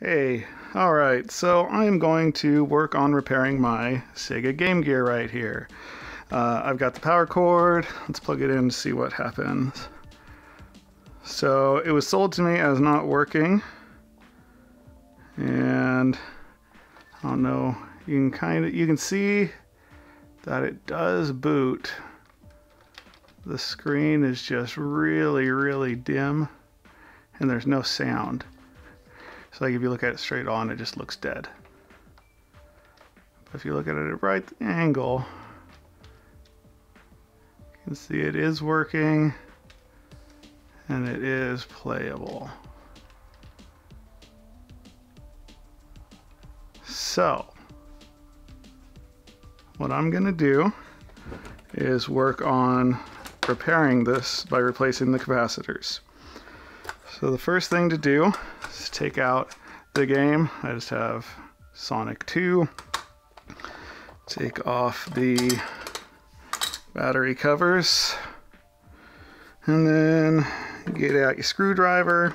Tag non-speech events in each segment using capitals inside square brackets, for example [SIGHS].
Hey, alright, so I am going to work on repairing my Sega Game Gear right here. Uh, I've got the power cord, let's plug it in to see what happens. So it was sold to me as not working, and I don't know, you can kind of, you can see that it does boot. The screen is just really, really dim, and there's no sound. So like if you look at it straight on, it just looks dead. But if you look at it at right angle, you can see it is working and it is playable. So, what I'm gonna do is work on repairing this by replacing the capacitors. So the first thing to do take out the game. I just have Sonic 2. Take off the battery covers. And then get out your screwdriver.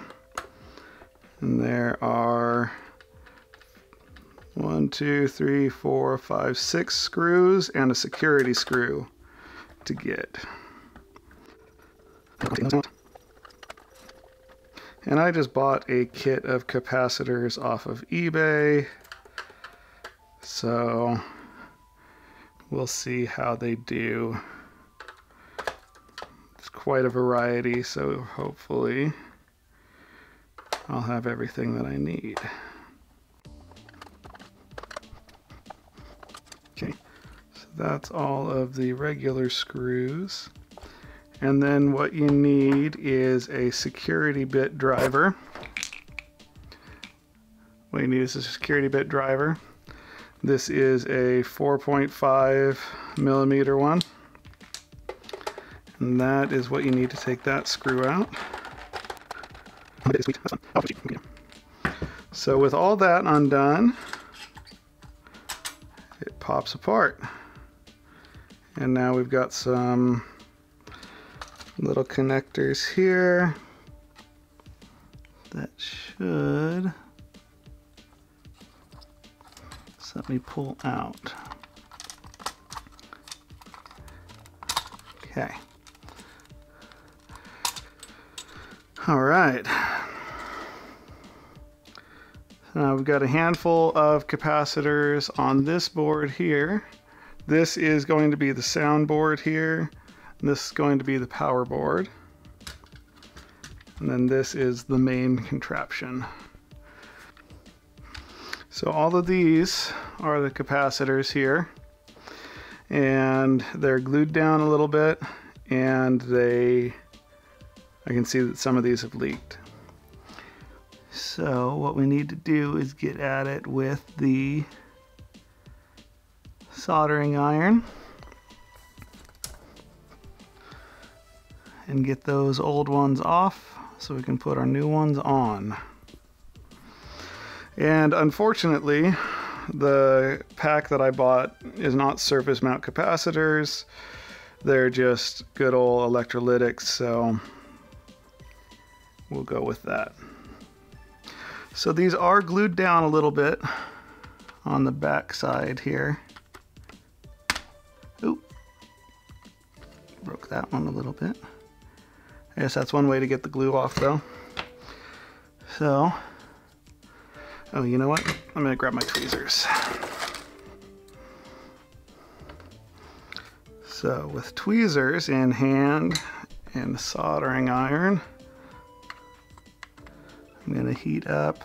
And there are one, two, three, four, five, six screws and a security screw to get. And I just bought a kit of capacitors off of eBay. So we'll see how they do. It's quite a variety, so hopefully I'll have everything that I need. Okay, so that's all of the regular screws. And then what you need is a security bit driver. What you need is a security bit driver. This is a 4.5 millimeter one. And that is what you need to take that screw out. So with all that undone, it pops apart. And now we've got some little connectors here that should let me pull out. Okay. All right. Now we've got a handful of capacitors on this board here. This is going to be the sound board here. And this is going to be the power board. And then this is the main contraption. So all of these are the capacitors here. And they're glued down a little bit and they, I can see that some of these have leaked. So what we need to do is get at it with the soldering iron. And get those old ones off so we can put our new ones on. And unfortunately, the pack that I bought is not surface mount capacitors. They're just good old electrolytics, so we'll go with that. So these are glued down a little bit on the back side here. Oop. Broke that one a little bit. I guess that's one way to get the glue off though. So, oh, you know what? I'm gonna grab my tweezers. So with tweezers in hand and soldering iron, I'm gonna heat up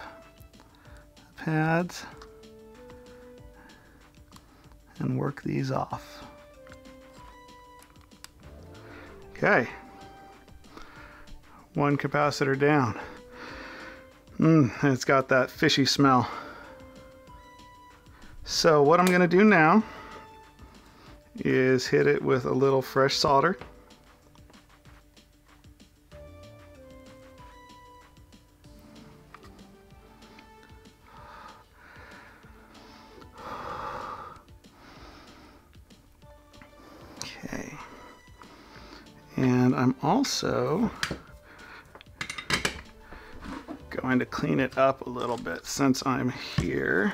the pads and work these off. Okay, one capacitor down. Mmm, it's got that fishy smell. So what I'm going to do now is hit it with a little fresh solder. Okay. And I'm also going to clean it up a little bit since I'm here.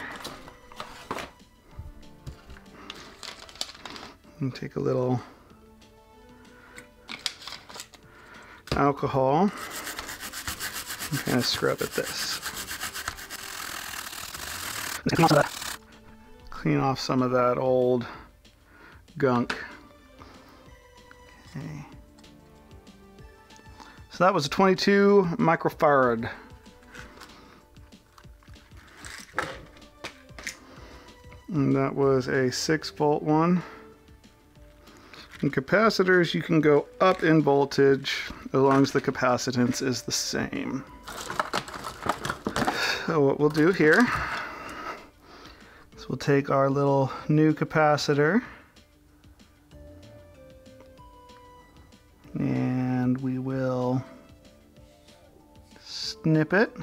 And take a little alcohol and kind of scrub at this. Clean off some of that old gunk. Okay. So that was a 22 microfarad. And that was a 6 volt one. In capacitors, you can go up in voltage as long as the capacitance is the same. So what we'll do here is we'll take our little new capacitor and we will snip it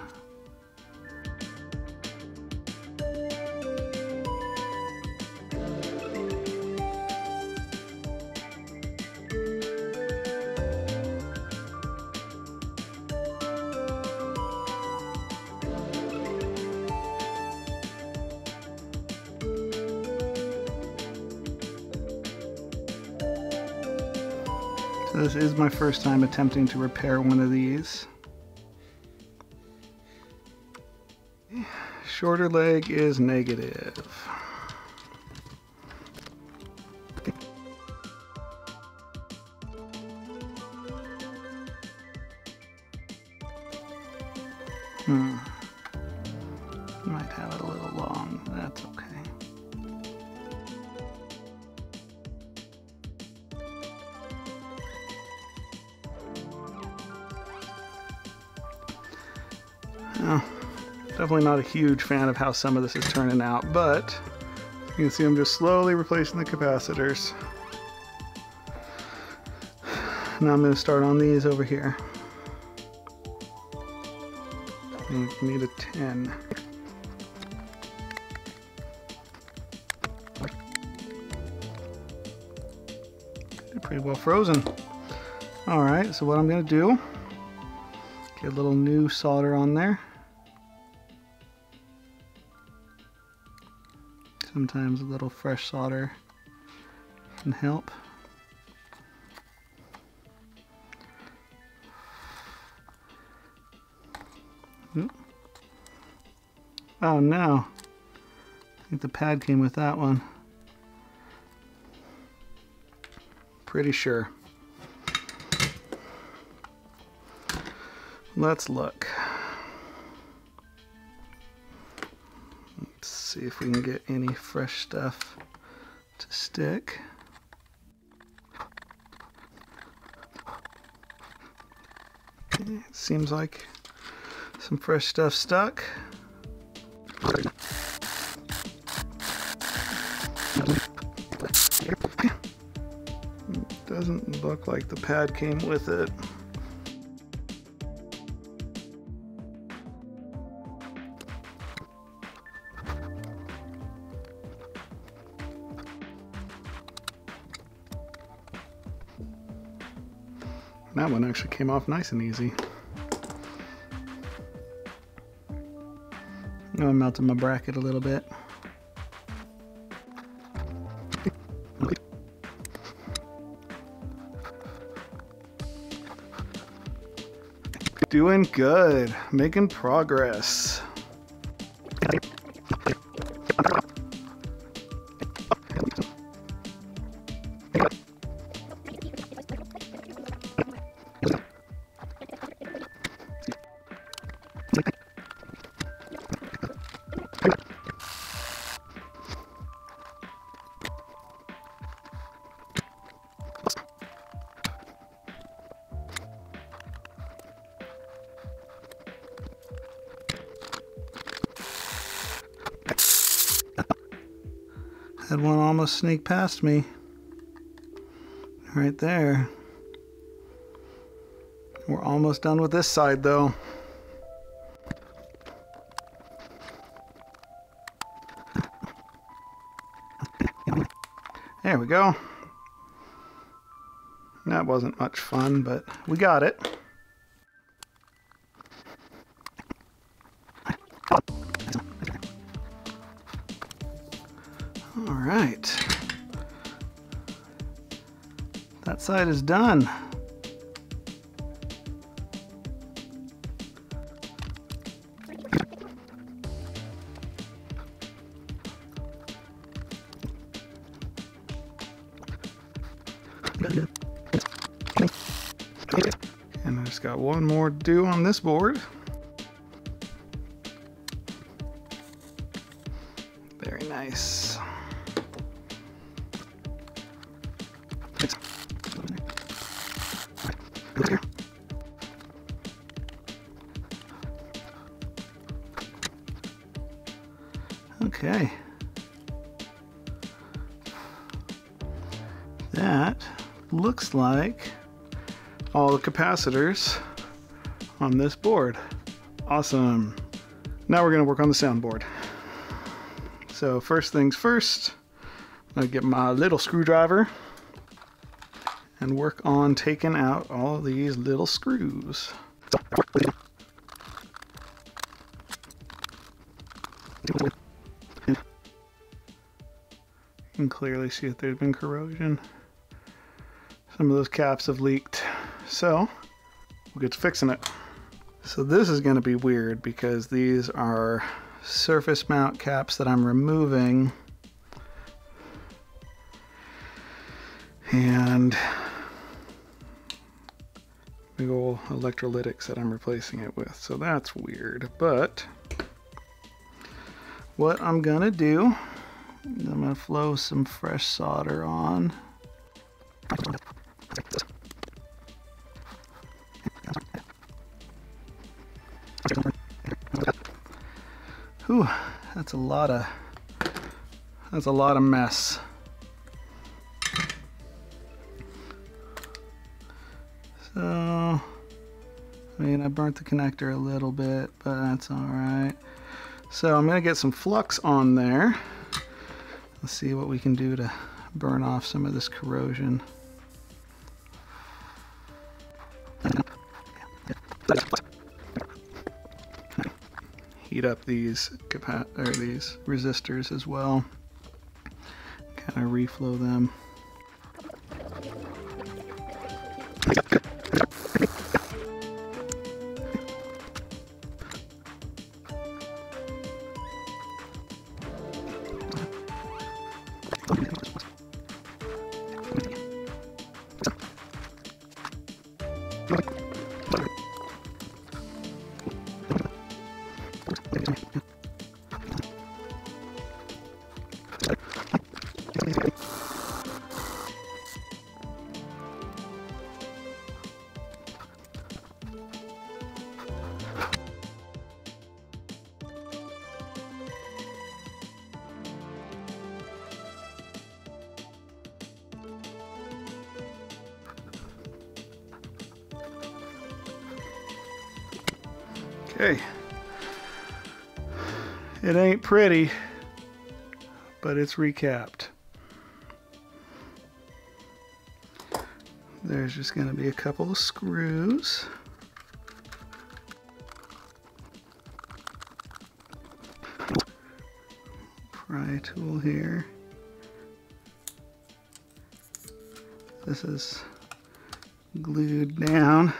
So this is my first time attempting to repair one of these. [SIGHS] Shorter leg is negative. Definitely not a huge fan of how some of this is turning out, but you can see I'm just slowly replacing the capacitors. Now I'm going to start on these over here. You need a 10. Pretty well frozen. Alright, so what I'm going to do, get a little new solder on there. Sometimes a little fresh solder can help. Oh no. I think the pad came with that one. Pretty sure. Let's look. See if we can get any fresh stuff to stick. Okay, seems like some fresh stuff stuck. Doesn't look like the pad came with it. That one actually came off nice and easy. Oh, I'm melting my bracket a little bit. Doing good, making progress. One almost sneak past me. Right there. We're almost done with this side though. There we go. That wasn't much fun, but we got it. Side is done. And I just got one more to do on this board. Very nice. Like all the capacitors on this board. Awesome. Now we're going to work on the soundboard. So first things first, I'm going to get my little screwdriver and work on taking out all these little screws. You can clearly see that there's been corrosion. Some of those caps have leaked. So we'll get to fixing it. So this is going to be weird because these are surface mount caps that I'm removing. And big old electrolytics that I'm replacing it with. So that's weird. But what I'm to do I'm to flow some fresh solder on. That's a lot of that's a lot of mess. So, I mean, I burnt the connector a little bit, but that's all right. So I'm gonna get some flux on there. Let's see what we can do to burn off some of this corrosion. Heat up these or these resistors as well. Kind of reflow them. Okay. It ain't pretty, but it's recapped. There's just going to be a couple of screws. Pry tool here. This is glued down.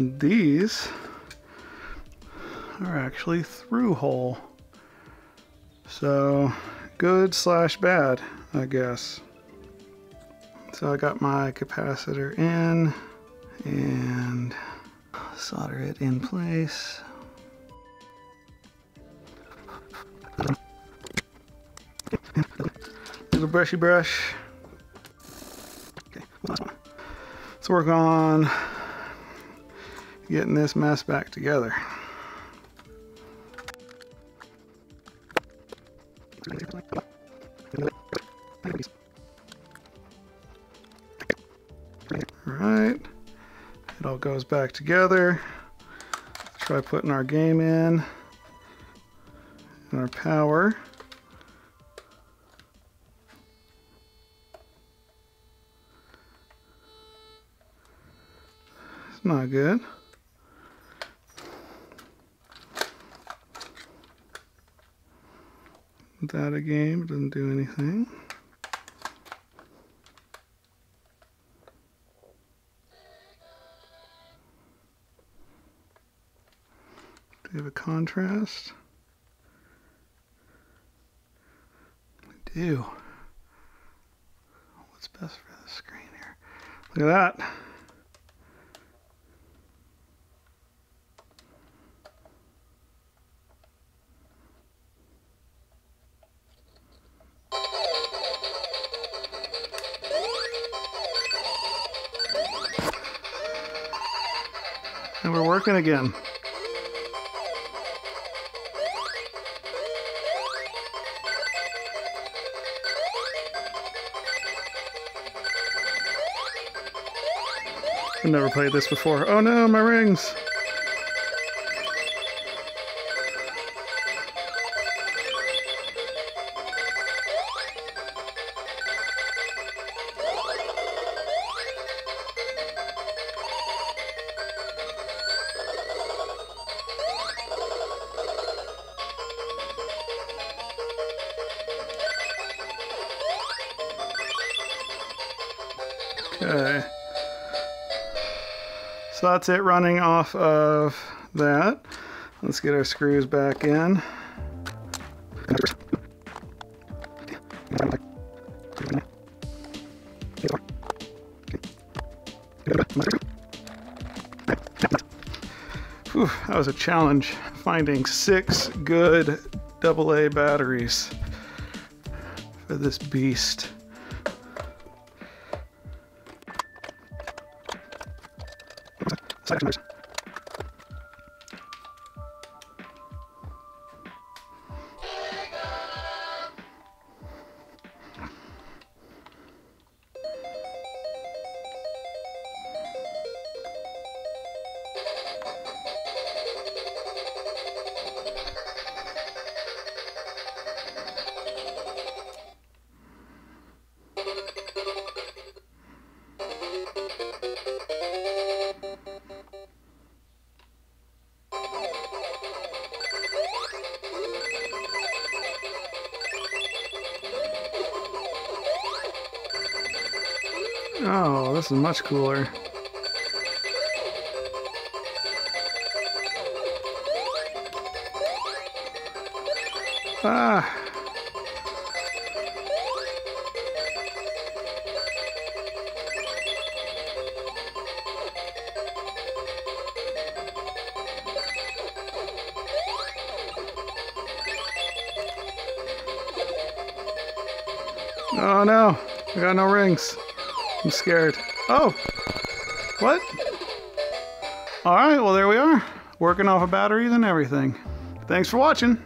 These are actually through hole. So good slash bad, I guess. So I got my capacitor in and solder it in place. Little brushy brush. Okay, let's work on getting this mess back together. Alright, it all goes back together. Try putting our game in and our power. It's not good. Data game it doesn't do anything. Do we have a contrast? We do. What's best for the screen here? Look at that. And we're working again. I've never played this before. Oh no, my rings! So that's it running off of that. Let's get our screws back in. Whew, that was a challenge finding six good AA batteries for this beast. Second is much cooler. Ah. Oh no, I got no rings. I'm scared. Oh! What? Alright, well there we are. Working off of batteries and everything. Thanks for watching.